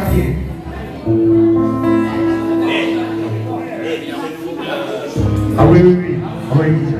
Away, away, away.